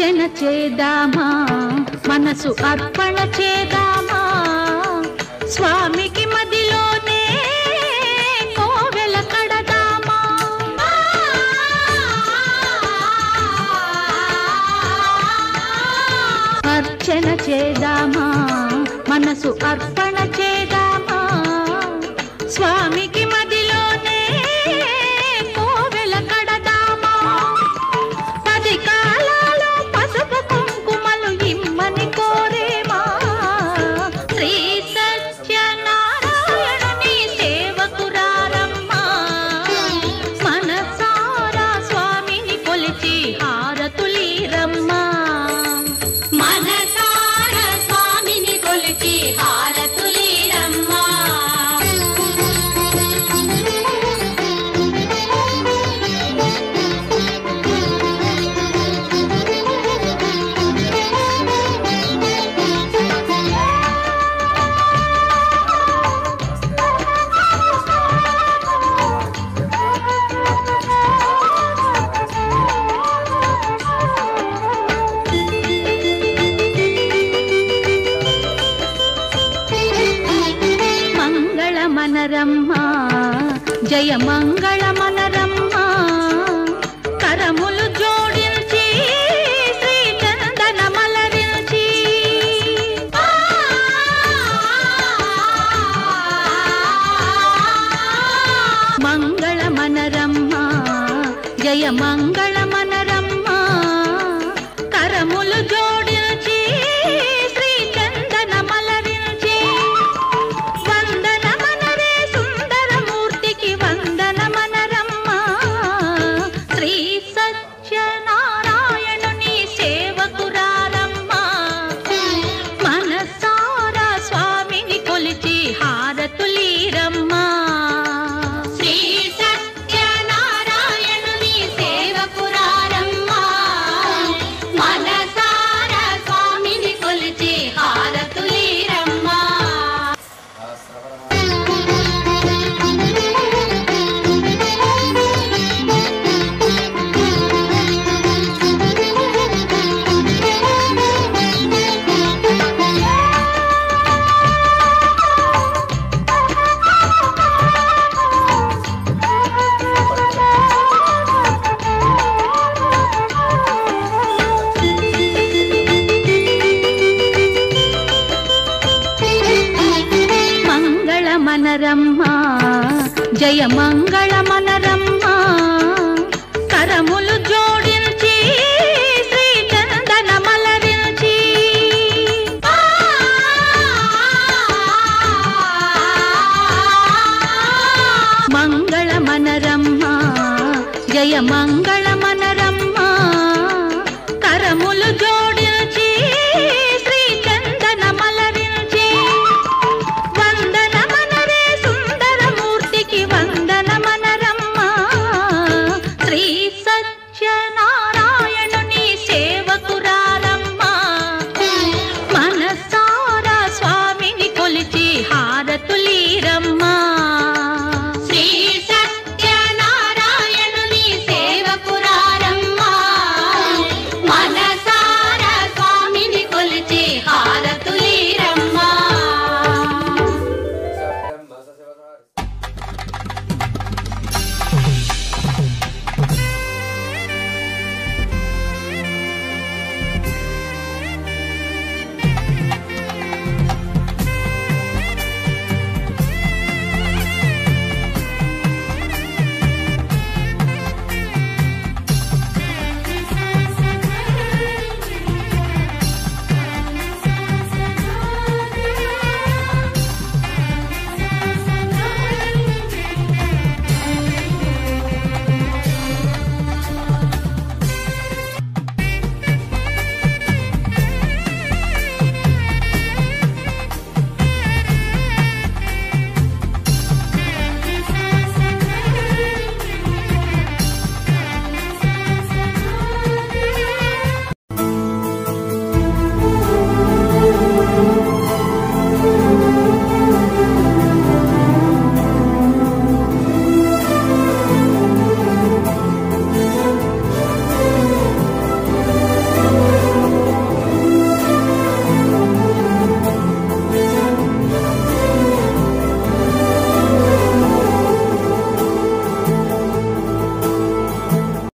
అర్చన చేదామా? మనసు అర్పణ చేదామా? స్వామికి మదిలోనే కోవెల కడదామా? అర్చన చేదామా? మనసు అర్పణ చేదామా? స్వామికి ಜಯ ಮಂಗಳ ब्रह्मा जय मङ्गल